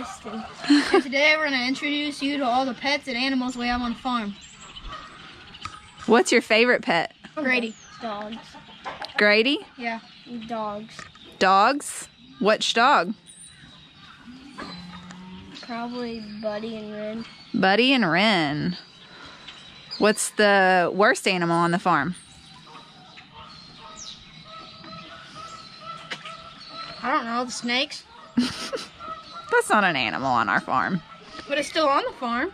guys, I'm And I'm Weston. and today we're gonna introduce you to all the pets and animals we have on the farm. What's your favorite pet? Grady. Dogs. Grady? Yeah. Dogs. Dogs? Which dog? Probably Buddy and Ren. Buddy and Ren. What's the worst animal on the farm? I don't know, the snakes. That's not an animal on our farm. But it's still on the farm.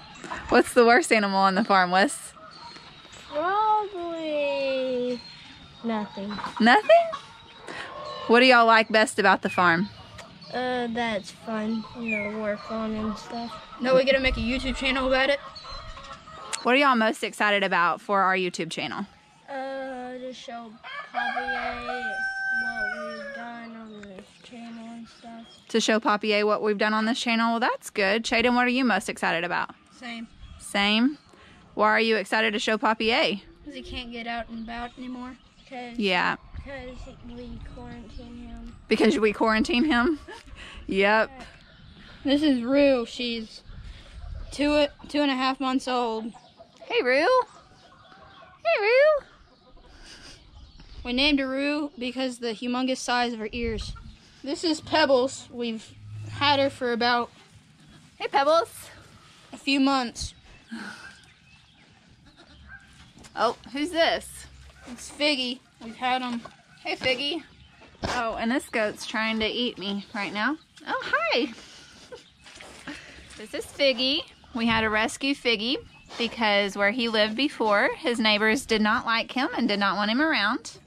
What's the worst animal on the farm, Wes? Probably nothing. Nothing? What do y'all like best about the farm? Uh, that's fun, you know, to work on and stuff. No, we gonna make a YouTube channel about it. What are y'all most excited about for our YouTube channel? Uh, to show Papier what we've done on this channel and stuff. To show Papier what we've done on this channel? Well, that's good. Shaden, what are you most excited about? Same. Same. Why are you excited to show Papier? A? Because he can't get out and about anymore. Cause, Yeah, Cause we quarantine him. because we quarantine him. yep. This is Rue. She's two two and a half months old. Hey, Rue. Hey, Rue. We named her Rue because the humongous size of her ears. This is Pebbles. We've had her for about Hey, Pebbles. a few months. Oh, who's this? It's Figgy. We've had him. Hey, Figgy. Oh, and this goat's trying to eat me right now. Oh, hi. this is Figgy. We had to rescue Figgy because where he lived before, his neighbors did not like him and did not want him around.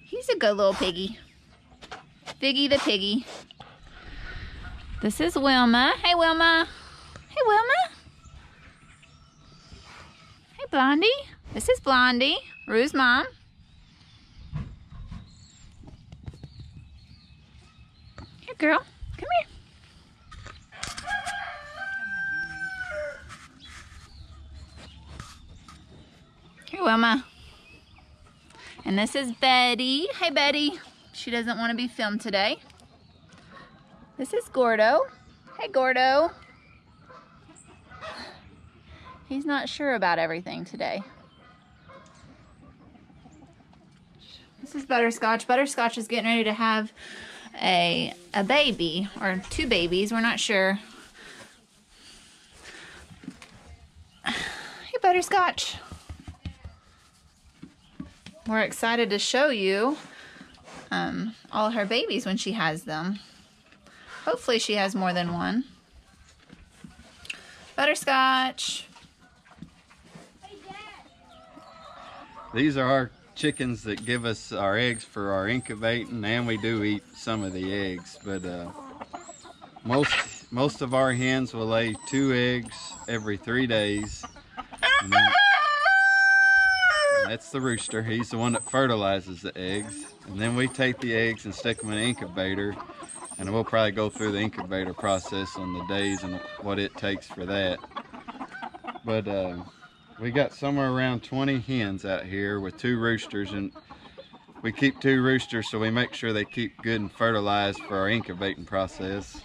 He's a good little piggy. Figgy the piggy. This is Wilma. Hey, Wilma. Hey, Wilma. Hey, Blondie. This is Blondie, Rue's mom. Here, girl. Come here. Here, Wilma. And this is Betty. Hi, Betty. She doesn't want to be filmed today. This is Gordo. Hey, Gordo. He's not sure about everything today. This is Butterscotch. Butterscotch is getting ready to have a a baby or two babies. We're not sure. Hey, Butterscotch. We're excited to show you um, all her babies when she has them. Hopefully, she has more than one. Butterscotch. These are our chickens that give us our eggs for our incubating, and we do eat some of the eggs. But uh, most most of our hens will lay two eggs every three days. That's the rooster. He's the one that fertilizes the eggs, and then we take the eggs and stick them in an incubator. And we'll probably go through the incubator process on the days and what it takes for that. But uh, we got somewhere around 20 hens out here with two roosters and we keep two roosters so we make sure they keep good and fertilized for our incubating process.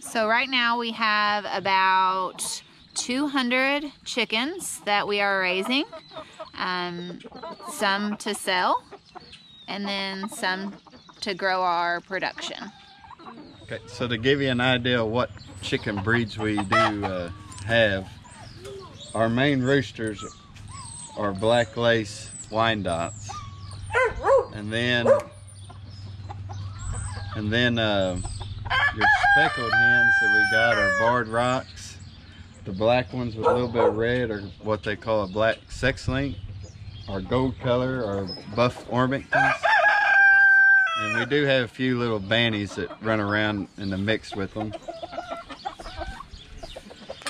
So right now we have about 200 chickens that we are raising. Um, some to sell and then some to grow our production. Okay, so to give you an idea of what chicken breeds we do uh, have, our main roosters are black lace Wyandottes. And then, and then uh, your speckled hens that we got are barred rocks. The black ones with a little bit of red are what they call a black sex link. Our gold color are buff Orpingtons. And we do have a few little bannies that run around in the mix with them.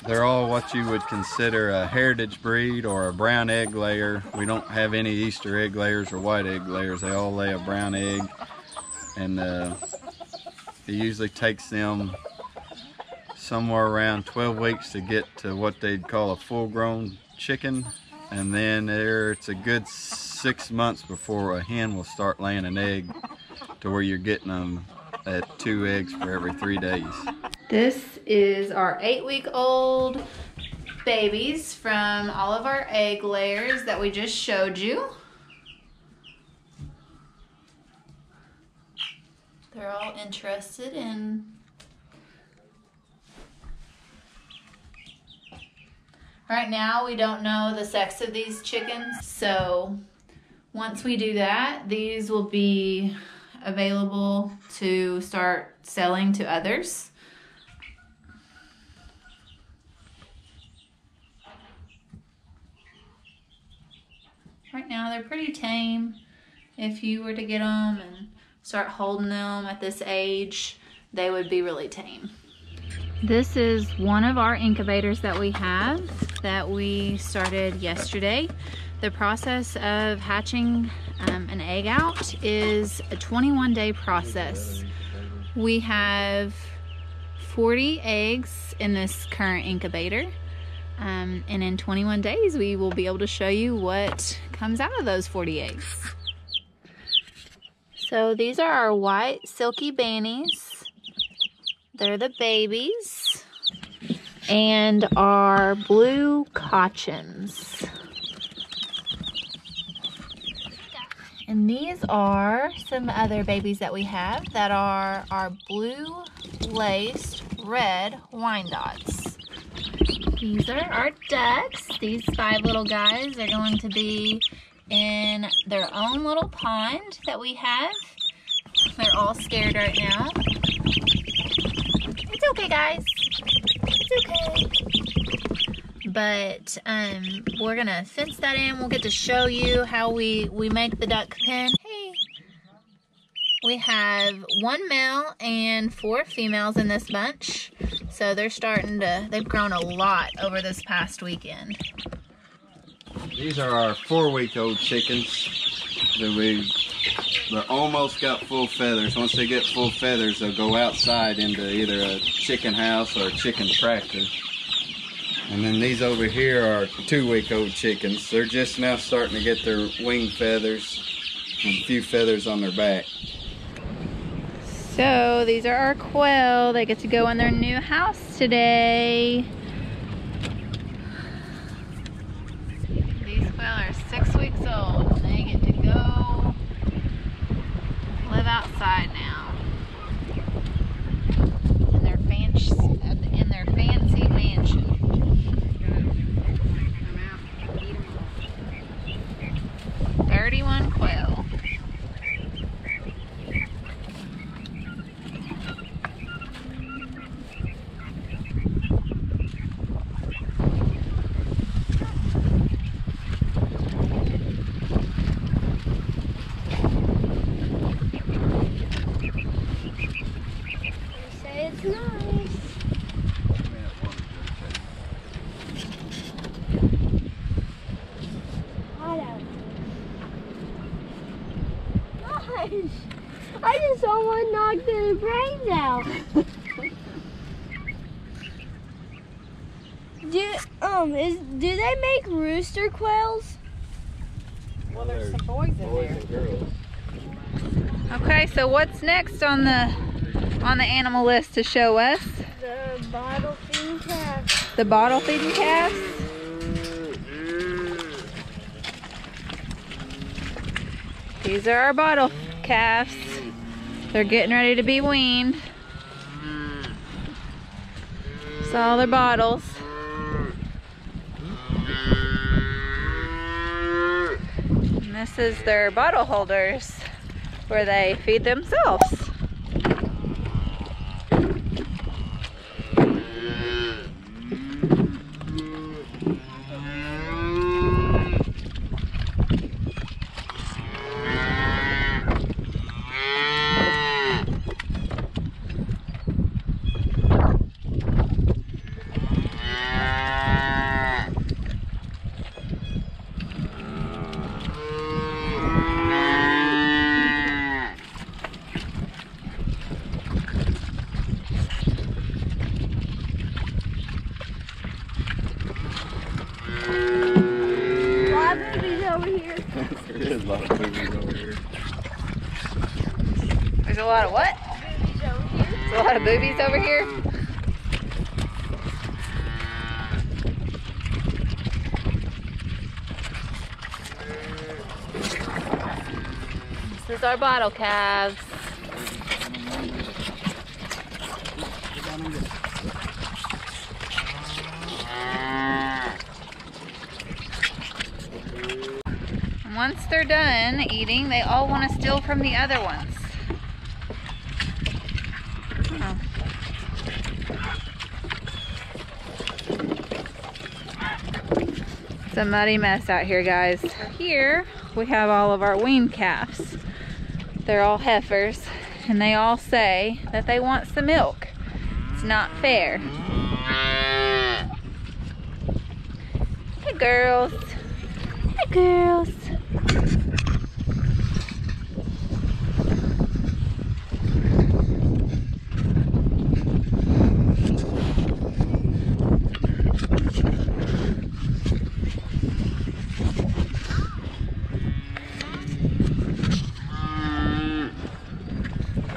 They're all what you would consider a heritage breed or a brown egg layer. We don't have any Easter egg layers or white egg layers. They all lay a brown egg. And uh, it usually takes them somewhere around 12 weeks to get to what they'd call a full grown chicken. And then there, it's a good six months before a hen will start laying an egg to where you're getting them at two eggs for every three days. This is our eight week old babies from all of our egg layers that we just showed you. They're all interested in Right now we don't know the sex of these chickens, so once we do that, these will be available to start selling to others. Right now they're pretty tame. If you were to get them and start holding them at this age, they would be really tame. This is one of our incubators that we have that we started yesterday. The process of hatching um, an egg out is a 21 day process. We have 40 eggs in this current incubator. Um, and in 21 days, we will be able to show you what comes out of those 40 eggs. So these are our white silky bannies. They're the babies. And our blue cochins. And these are some other babies that we have that are our blue laced red Wyandottes. These are our ducks. These five little guys are going to be in their own little pond that we have. They're all scared right now. Okay, guys. It's okay. But um, we're gonna fence that in. We'll get to show you how we, we make the duck pen. Hey. We have one male and four females in this bunch. So they're starting to, they've grown a lot over this past weekend. These are our four week old chickens that we they're almost got full feathers. Once they get full feathers, they'll go outside into either a chicken house or a chicken tractor. And then these over here are two week old chickens. They're just now starting to get their wing feathers and a few feathers on their back. So these are our quail. They get to go in their new house today. These quail are six weeks old. and They get to go live outside now. In their fancy, in their fancy mansion. Thirty-one quail. Say it's nice. Hot out. Gosh, I just saw one knock their brains out. do um is do they make rooster quails? Well, there's some boys in boys there. And girls. Okay, so what's next on the on the animal list to show us? The bottle feeding calves. The bottle feeding calves? These are our bottle calves. They're getting ready to be weaned. All their bottles. And this is their bottle holders where they feed themselves. Lot of babies over here. there is a lot of babies over here. There's a lot of what? Boobies over here. There's a lot of boobies over here. This is our bottle calves. Once they're done eating, they all want to steal from the other ones. It's a muddy mess out here, guys. Here, we have all of our weaned calves. They're all heifers, and they all say that they want some milk. It's not fair. Hey, girls. Hey girls.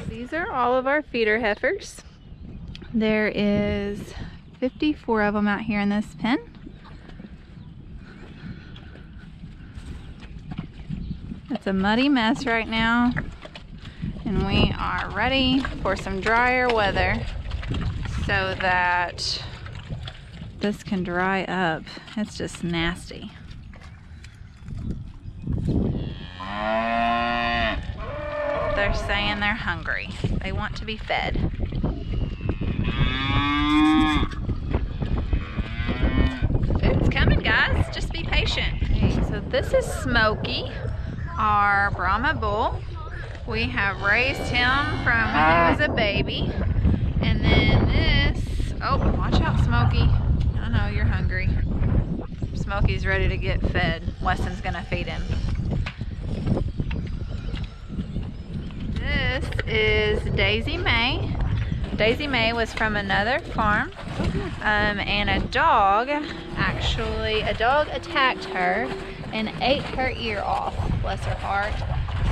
These are of our feeder heifers. There is 54 of them out here in this pen. It's a muddy mess right now, and we are ready for some drier weather so that this can dry up. It's just nasty. They're saying they're hungry. They want to be fed. Food's coming, guys. Just be patient. Okay, so this is Smokey, our Brahma bull. We have raised him from when he was a baby. And then this, oh, watch out, Smokey. I know you're hungry. Smokey's ready to get fed. Weston's gonna feed him. This is Daisy May. Daisy May was from another farm, um, and a dog, actually, a dog attacked her and ate her ear off, bless her heart.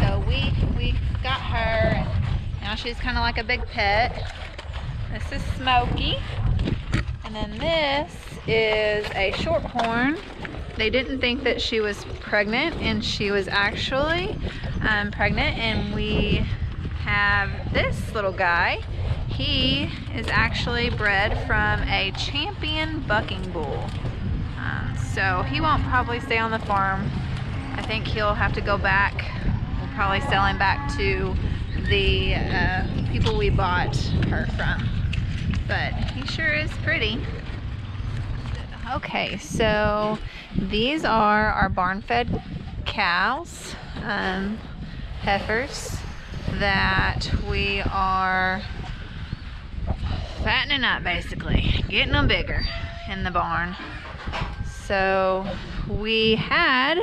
So we, we got her, and now she's kind of like a big pet. This is Smokey, and then this is a shorthorn. They didn't think that she was pregnant, and she was actually um, pregnant, and we have this little guy. He is actually bred from a champion bucking bull. Um, so he won't probably stay on the farm. I think he'll have to go back. We'll probably sell him back to the uh, people we bought her from. But he sure is pretty. Okay, so these are our barn-fed cows, um, heifers that we are fattening up basically, getting them bigger in the barn. So we had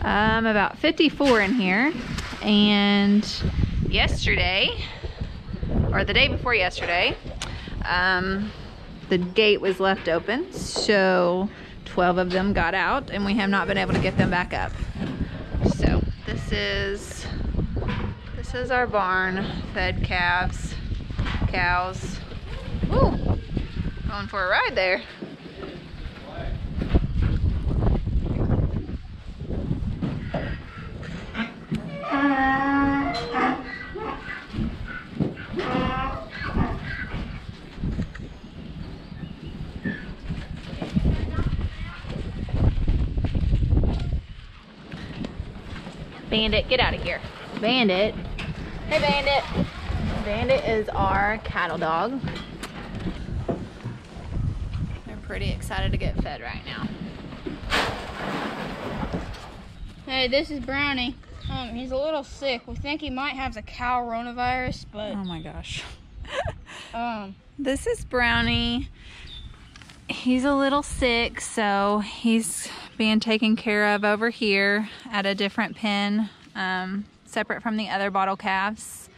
um, about 54 in here and yesterday, or the day before yesterday, um, the gate was left open so 12 of them got out and we have not been able to get them back up. So this is this is our barn fed calves, cows. Ooh, going for a ride there. Bandit, get out of here. Bandit. Hey, Bandit. Bandit is our cattle dog. They're pretty excited to get fed right now. Hey, this is Brownie. Um, he's a little sick. We think he might have the cow coronavirus, but Oh my gosh. um, This is Brownie. He's a little sick, so he's being taken care of over here at a different pen, um, separate from the other bottle calves.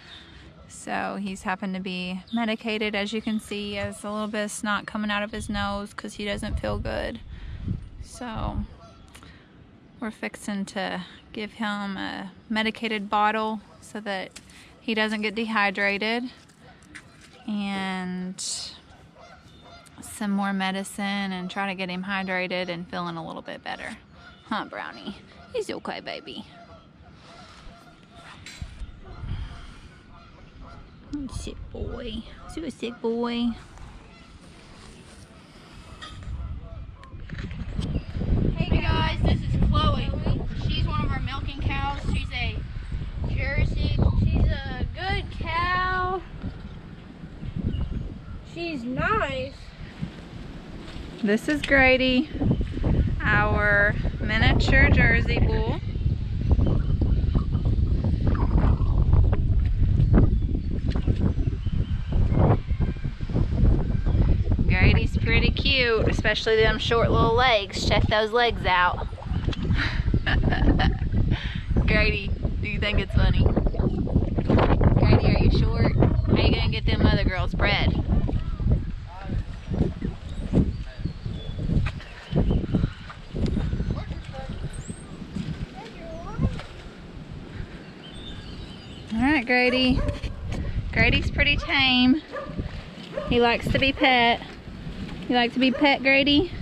So he's happened to be medicated, as you can see. Has a little bit of snot coming out of his nose because he doesn't feel good. So we're fixing to give him a medicated bottle so that he doesn't get dehydrated. And some more medicine and try to get him hydrated and feeling a little bit better. Huh, Brownie? He's okay, baby. Sick boy. Is you a sick boy? Hey guys, this is Chloe. She's one of our milking cows. She's a Jersey. She's a good cow. She's nice. This is Grady, our miniature Jersey bull. Grady's pretty cute, especially them short little legs. Check those legs out. Grady, do you think it's funny? Grady, are you short? How you gonna get them other girls bred? All right, Grady. Grady's pretty tame. He likes to be pet. You like to be pet, Grady?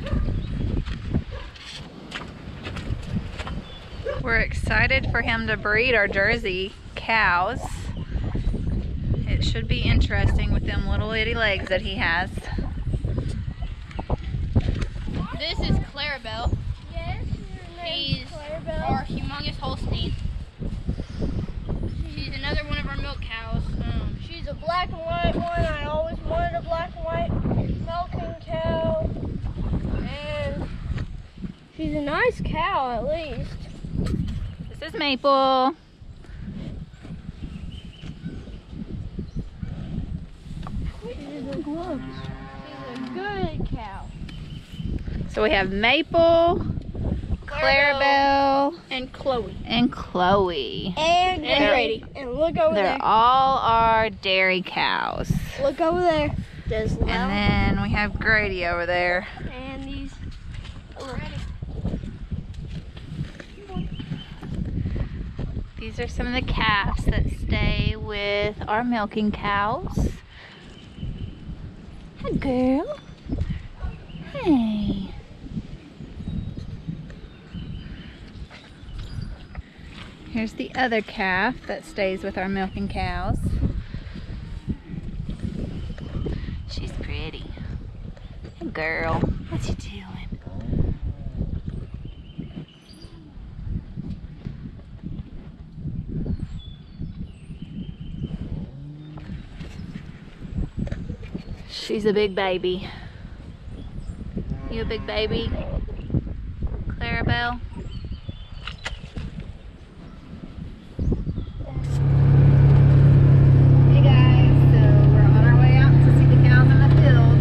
We're excited for him to breed our Jersey cows. It should be interesting with them little itty legs that he has. This is Clarabelle. Yes, She's our humongous Holstein. She's another one of our milk cows. Um, She's a black and white one. I always wanted a black and white milking cow. And she's a nice cow at least. This is Maple. She's a gloves. She's a good cow. So we have Maple, Clarabelle, and Chloe. and Chloe. And, And Grady. And look over there. They're all our dairy cows. Look over there. There's And then we have Grady over there. And these. These are some of the calves that stay with our milking cows. Hi, girl. Hey. Here's the other calf that stays with our milking cows. She's pretty. Hey, girl. What you doing? She's a big baby. You a big baby? Clarabelle? Hey guys, so we're on our way out to see the cows in the field.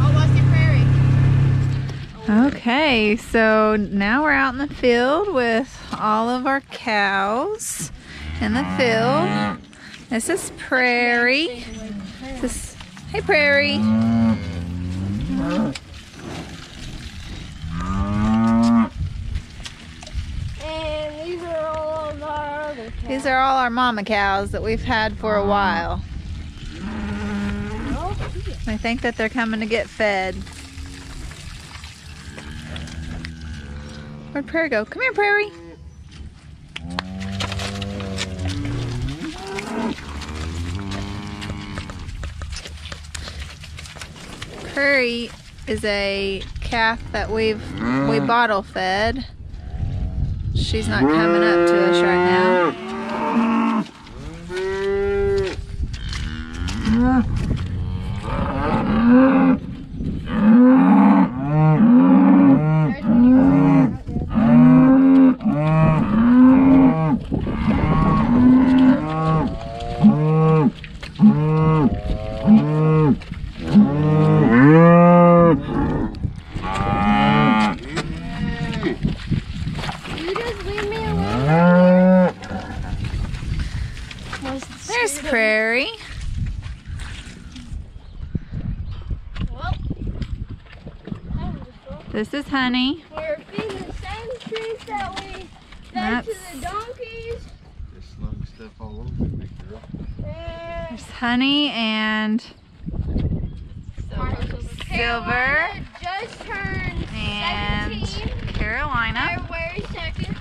Oh, Weston Prairie. Okay, so now we're out in the field with all of our cows in the field. This is Prairie. This, hey Prairie. And these are all our. These are all our mama cows that we've had for a while. I think that they're coming to get fed. Where'd Prairie go? Come here, Prairie. Prairie is a calf that we've we mm. bottle fed. She's not coming up to us right now. Just There's Prairie. Well, that was a This is Honey. We're feeding the same treats that we fed to the donkeys. There's slug stuff all over it, big girl. There's honey and Silver Carolina just turned and 17. Carolina. February 2nd.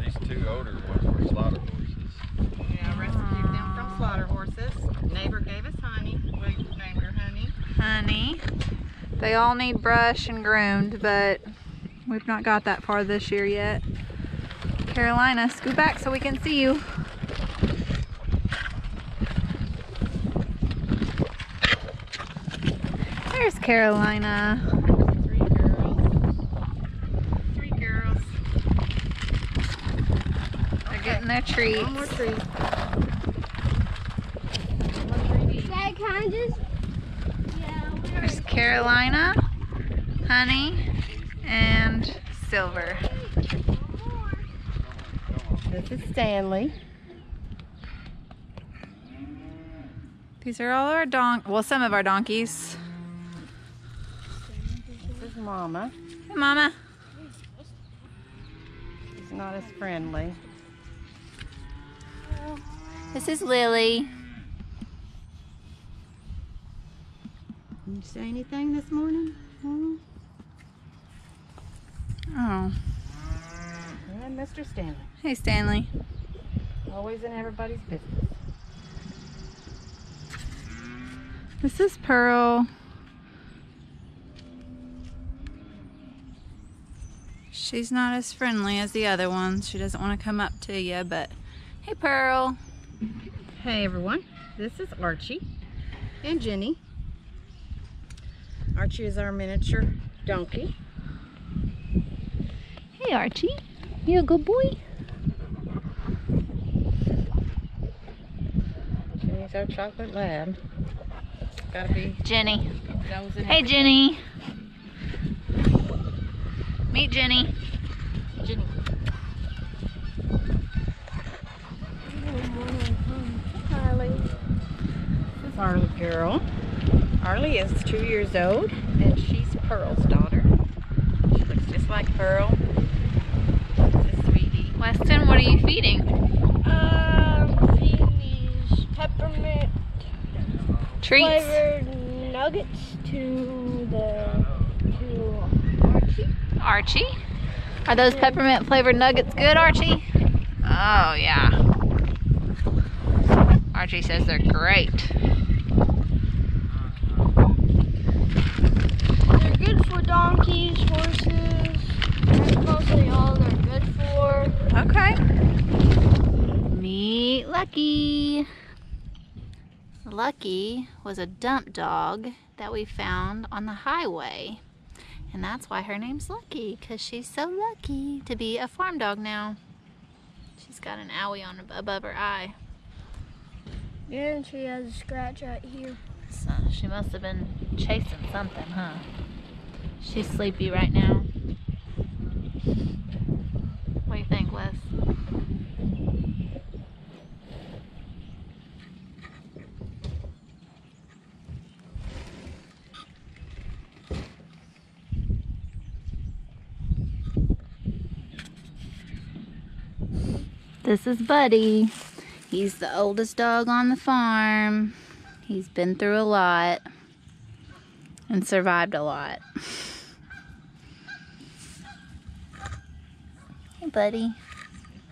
These two older ones were slaughter horses. Yeah, rescued them from slaughter horses. Neighbor gave us honey. We named her Honey. Honey. They all need brush and groomed, but we've not got that far this year yet. Carolina, scoot back so we can see you. There's Carolina. Three girls. Three girls. They're getting their treats. One more tree. Dad, can I just? Yeah, There's Carolina, Honey, and Silver. This is Stanley. These are all our donk, well, some of our donkeys. This is Mama. Hey, Mama. She's not as friendly. This is Lily. Did you say anything this morning? Hmm? Oh, And Mr. Stanley. hey Stanley. Always in everybody's business. This is Pearl. She's not as friendly as the other ones. She doesn't want to come up to you, but hey Pearl. Hey everyone, this is Archie and Jenny. Archie is our miniature donkey. Hey Archie. You a good boy? Jenny's our chocolate lab. Gotta be Jenny. Hey Jenny. Meet. Jenny. Harley. This is Arlie girl. Arlie is two years old and she's Pearl's daughter. She looks just like Pearl. This is Sweetie. Weston, what are you feeding? Um, feeding these peppermint Treats. flavored nuggets to the to Archie. Archie. Are those peppermint flavored nuggets good, Archie? Oh, yeah. Archie says they're great. They're good for donkeys, horses. That's mostly all they're good for. Okay. Meet Lucky. Lucky was a dump dog that we found on the highway. And that's why her name's Lucky, because she's so lucky to be a farm dog now. She's got an owie on above her eye. And she has a scratch right here. So she must have been chasing something, huh? She's sleepy right now. What do you think, Wes? This is Buddy. He's the oldest dog on the farm. He's been through a lot and survived a lot. Hey, buddy.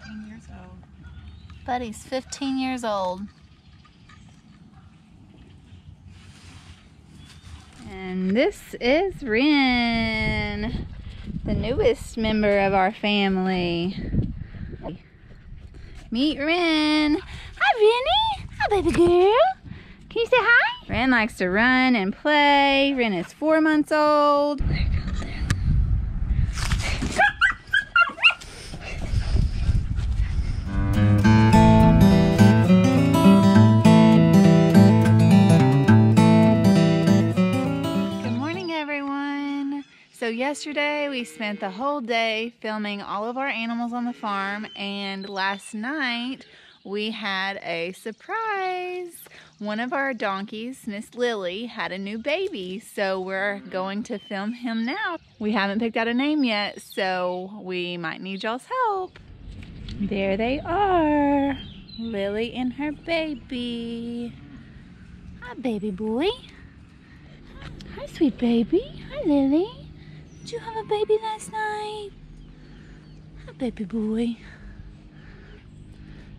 15 years old. Buddy's 15 years old. And this is Rin, the newest member of our family. Meet Rin. Hi, Rennie. Hi, baby girl. Can you say hi? Rin likes to run and play. Rin is four months old. Yesterday we spent the whole day filming all of our animals on the farm, and last night we had a surprise. one of our donkeys, Miss Lily, had a new baby, so we're mm. going to film him now. We haven't picked out a name yet, so we might need y'all's help. There they are, Lily and her baby. Hi, baby boy. Hi, sweet baby. Hi, Lily. Did you have a baby last night? A baby boy.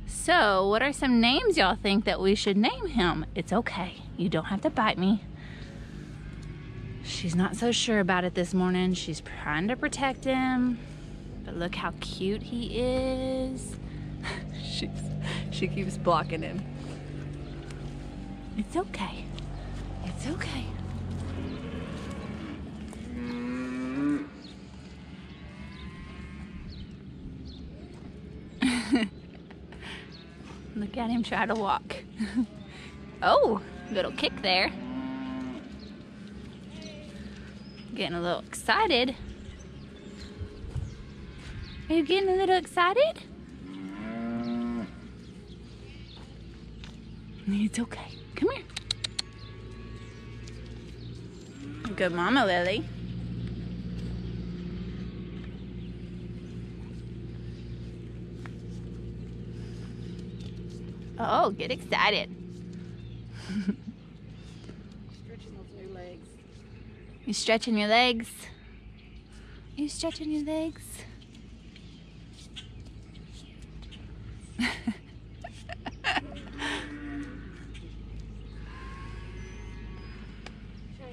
So, what are some names y'all think that we should name him? It's okay. You don't have to bite me. She's not so sure about it this morning. She's trying to protect him. But look how cute he is. She's, she keeps blocking him. It's okay. It's okay. Look at him try to walk. oh, little kick there. Getting a little excited. Are you getting a little excited? Mm. It's okay. Come here. Good mama, Lily. Oh, get excited. Stretching those new legs. You stretching your legs? You stretching your legs? Trying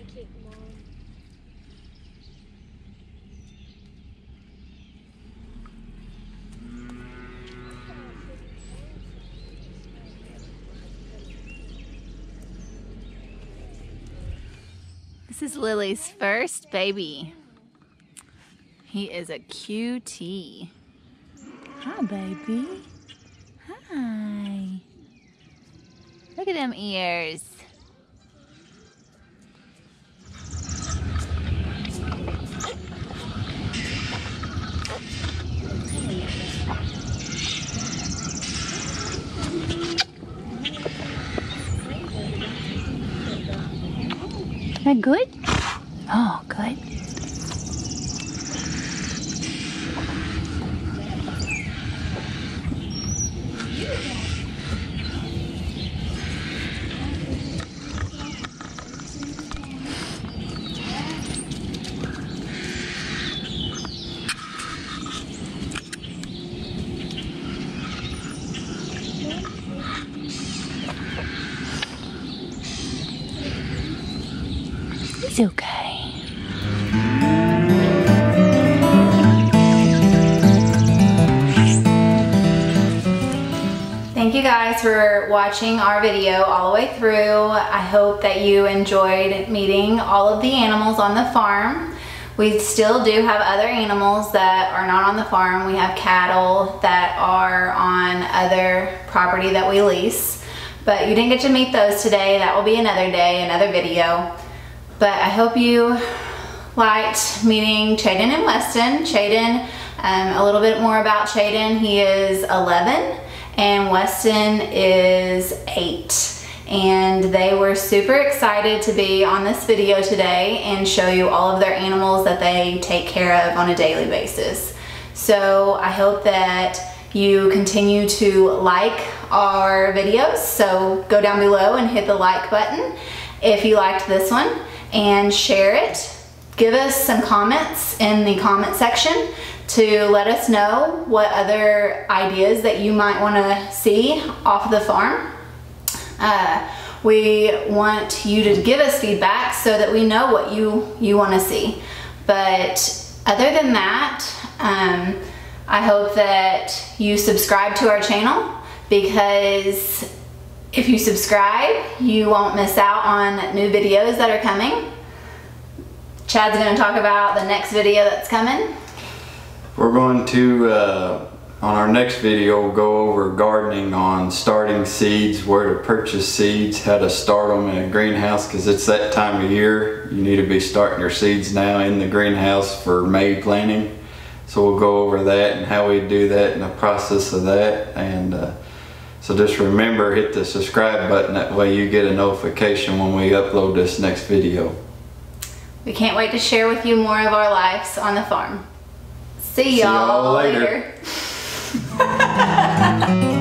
to keep them on. This is Lily's first baby. He is a cutie. Hi, baby. Hi. Look at them ears. Is that good? Oh, good. Guys for watching our video all the way through. I hope that you enjoyed meeting all of the animals on the farm. We still do have other animals that are not on the farm. We have cattle that are on other property that we lease. But you didn't get to meet those today. That will be another day, another video. But I hope you liked meeting Chaden and Weston. Chaden, um, a little bit more about Chaden. He is 11 and Weston is 8. And they were super excited to be on this video today and show you all of their animals that they take care of on a daily basis. So I hope that you continue to like our videos. So go down below and hit the like button if you liked this one and share it. Give us some comments in the comment section to let us know what other ideas that you might want to see off the farm. Uh, we want you to give us feedback so that we know what you, you want to see. But other than that, um, I hope that you subscribe to our channel because if you subscribe, you won't miss out on new videos that are coming. Chad's going to talk about the next video that's coming. We're going to, uh, on our next video, go over gardening on starting seeds, where to purchase seeds, how to start them in a greenhouse because it's that time of year. You need to be starting your seeds now in the greenhouse for May planting. So we'll go over that and how we do that and the process of that. And uh, So just remember, hit the subscribe button. That way you get a notification when we upload this next video. We can't wait to share with you more of our lives on the farm. See y'all later. later.